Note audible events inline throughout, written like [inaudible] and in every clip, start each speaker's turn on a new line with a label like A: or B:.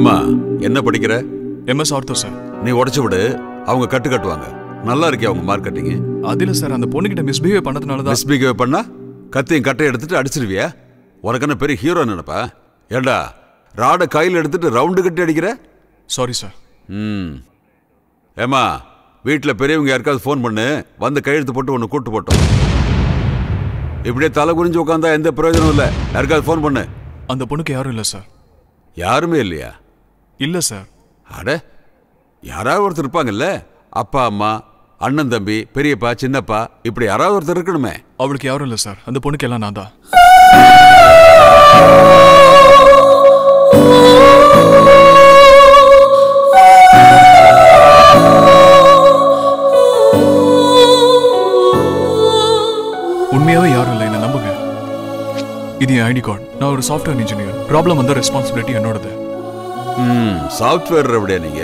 A: படிக்கிற?
B: MS ortho sir.
A: நீ உடைச்சு விடு அவங்க கட்டு கட்டுவாங்க. நல்லா இருக்கே அவங்க மார்க்கெட்டிங்
B: அதில் சார் அந்த பொண்ணுகிட்ட மிஸ்பிஹேவ் பண்ணதுனால தான்.
A: மிஸ்பிஹேவ் பண்ணா? கத்தையும் கட்டையும் எடுத்துட்டு அடிச்சிருவியா? உனக்கு என்ன பெரிய ஹீரோ நினைப்பா? ஏண்டா ராடை கையில் எடுத்துட்டு ரவுண்டு கட்டி அடிக்கிற?
B: சாரி சார்
A: ம். ஏமா வீட்டில் பெரியவங்க யாருக்காவது ஃபோன் பண்ணு வந்து கையெழுத்து போட்டு ஒன்று கூட்டு போட்டோம். இப்படியே தலை குனிஞ்சு உட்காந்தா எந்த பிரயோஜனம் இல்லை. யாருக்காவது ஃபோன் பண்ணு.
B: அந்த பொண்ணுக்கு யாரும் இல்லை சார்
A: யாருமே இல்லையா?
B: இல்லை சார்.
A: அட யாராவது ஒருத்தர் இருப்பாங்கல்ல? அப்பா அம்மா அண்ணன் தம்பி பெரியப்பா சின்னப்பா இப்படி யாராவது ஒருத்தர் இருக்கணுமே.
B: அவளுக்கு யாரும் இல்லை சார். அந்த பொண்ணுக்கு எல்லாம் நான் தான். உண்மையாவே யாரும் இல்லை என்ன நம்புங்க. இது என் ஐடி கார்டு. நான் ஒரு சாஃப்ட்வேர் இன்ஜினியர் ப்ராப்ளம் வந்த ரெஸ்பான்சிபிலிட்டி என்னோடது.
A: ம் சாஃப்ட்வேர் அப்படியா நீங்க?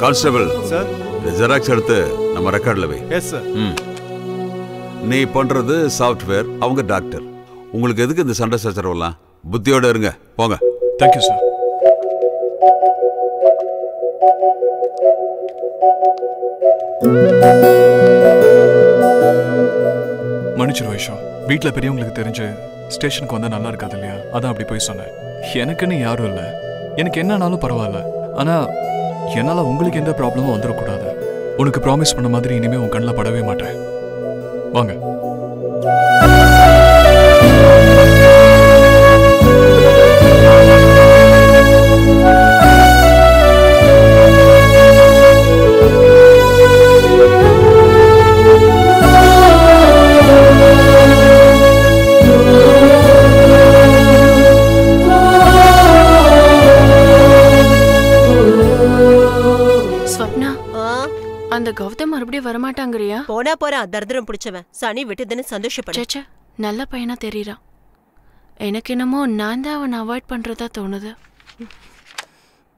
A: கான்ஸ்டபிள்
C: சார்
A: ஜெராக்ஸ் எடுத்து நம்ம ரெக்கார்டில் வை.
C: எஸ் சார்
A: ம். நீ பண்றது சாஃப்ட்வேர் அவங்க டாக்டர் உங்களுக்கு எதுக்கு இந்த சண்டை சச்சரவெல்லாம் புத்தியோட இருங்க போங்க.
B: தேங்க்யூ சார் மன்னிச்சிரு வைஷா வீட்டில் பெரியவங்களுக்கு தெரிஞ்சு ஸ்டேஷனுக்கு வந்தால் நல்லா இருக்காது இல்லையா? அதான் அப்படி போய் சொன்னேன். எனக்குன்னு யாரும் இல்லை. எனக்கு என்னன்னாலும் பரவாயில்ல. ஆனால் என்னால் உங்களுக்கு எந்த ப்ராப்ளமும் வந்துடக்கூடாது உனக்கு ப்ராமிஸ் பண்ண மாதிரி இனிமேல் உன் கண்ணில் படவே மாட்டேன். வாங்க.
D: கௌதம் மறுபடியும் வரமாட்டாங்கறியா?
E: போனா போறான் தரித்திரம் பிடிச்சவன். சனி விட்டுதுன்னு சந்தோஷப்படு.
D: சேச்சா நல்ல பையனா தெரியறான். எனக்கு என்னமோ நான் தான் அவனை அவாய்ட் பண்றதா தோணுது.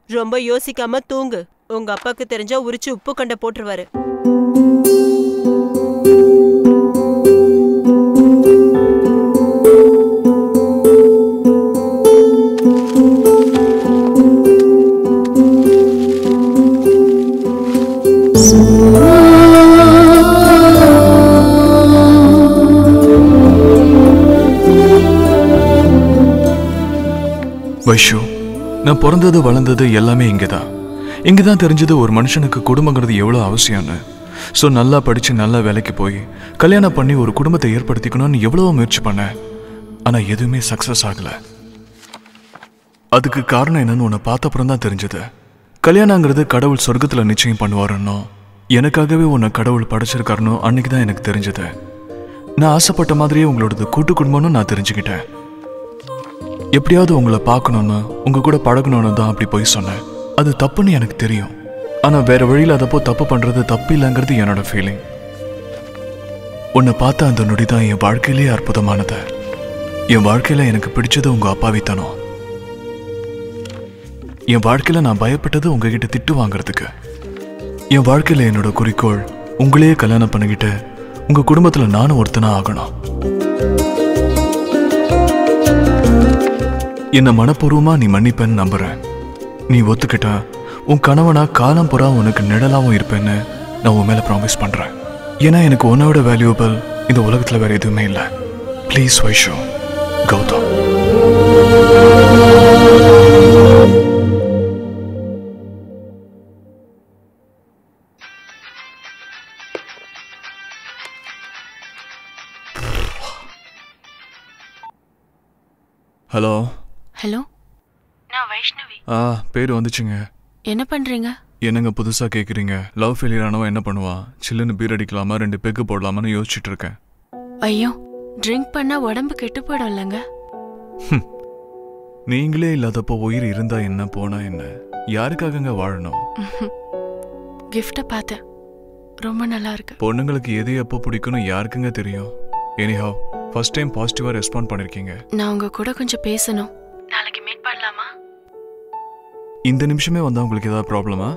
E: ரொம்ப யோசிக்காம தூங்கு. உங்க அப்பாக்கு தெரிஞ்சா உரிச்சு உப்பு கண்ட போட்டுருவாரு.
B: வைஷு நான் பிறந்தது வளர்ந்தது எல்லாமே இங்கே தான் இங்கே தான் தெரிஞ்சது ஒரு மனுஷனுக்கு குடும்பங்கிறது எவ்வளோ அவசியம்னு. ஸோ நல்லா படித்து நல்லா வேலைக்கு போய் கல்யாணம் பண்ணி ஒரு குடும்பத்தை ஏற்படுத்திக்கணும்னு எவ்வளவோ முயற்சி பண்ணேன் ஆனால் எதுவுமே சக்ஸஸ் ஆகலை. அதுக்கு காரணம் என்னன்னு உன்னை பார்த்தப்புறம் தான் தெரிஞ்சது. கல்யாணங்கிறது கடவுள் சொர்க்கத்தில் நிச்சயம் பண்ணுவாருன்னோ எனக்காகவே உன்னை கடவுள் படைச்சிருக்காருன்னோ அன்னைக்கு தான் எனக்கு தெரிஞ்சது. நான் ஆசைப்பட்ட மாதிரியே உங்களோடது கூட்டு குடும்பம்னு நான் தெரிஞ்சுக்கிட்டேன். எப்படியாவது உங்களை பார்க்கணும்னு உங்க கூட பழகணும்னு தான் அப்படி போய் சொன்னேன். அது தப்புன்னு எனக்கு தெரியும். ஆனா வேற வழியில் அதப்போ தப்பு பண்றது தப்பு இல்லைங்கிறது என்னோட ஃபீலிங் உன்னை பார்த்த அந்த நொடி தான் என் வாழ்க்கையிலேயே அற்புதமானது. என் வாழ்க்கையில எனக்கு பிடிச்சது உங்க அப்பாவித்தனம். என் வாழ்க்கையில நான் பயப்பட்டது உங்ககிட்ட திட்டு வாங்குறதுக்கு. என் வாழ்க்கையில என்னோட குறிக்கோள் உங்களையே கல்யாணம் பண்ணிக்கிட்டு உங்க குடும்பத்துல நானும் ஒருத்தனா ஆகணும். என்ன மனப்பூர்வமா நீ மன்னிப்பேன்னு நம்புறேன். நீ ஒத்துக்கிட்டா உன் கணவனா காலம் புறா உனக்கு நிழலாவும் இருப்பேன்னு நான் உன் மேல ப்ராமிஸ் பண்றேன். ஏன்னா எனக்கு உன்னோட வேல்யூபிள் இந்த உலகத்துல வேற எதுவுமே இல்லை. Please Vaisho Gautam. Hello
D: hello? நான் வைஷ்ணவி.
B: ஆ பேர் வந்துச்சுங்க.
D: என்ன பண்றீங்க?
B: என்னங்க புதுசா கேக்குறீங்க? லவ் ஃபெயிலியர் ஆனவன் என்ன பண்ணுவான் சில்லுன்னு பீர் அடிக்கலாமா ரெண்டு பெக்கு போடலாமான்னு யோசிச்சுட்டு இருக்கேன்.
D: ஐயோ ட்ரிங்க் பண்ணா உடம்பு கெட்டு போயிடும் இல்லைங்க
B: நீங்களே இல்லாதப்போ உயிர் இருந்தா என்ன போனா என்ன? யாருக்காகங்க வாழணும்? [laughs]
D: கிஃப்டை பார்த்தேன். ரொம்ப நல்லா இருக்கு.
B: பொண்ணுங்களுக்கு எது எப்போ பிடிக்கும்னு யாருக்குங்க தெரியும்? எனிஹாவ் ஃபர்ஸ்ட் டைம் பாசிட்டிவா ரெஸ்பாண்ட் பண்ணிருக்கீங்க.
D: நான் உங்க கூட கொஞ்சம் பேசணும்.
B: இந்த நிமிஷமே வந்தால் உங்களுக்கு ஏதாவது ப்ராப்ளமா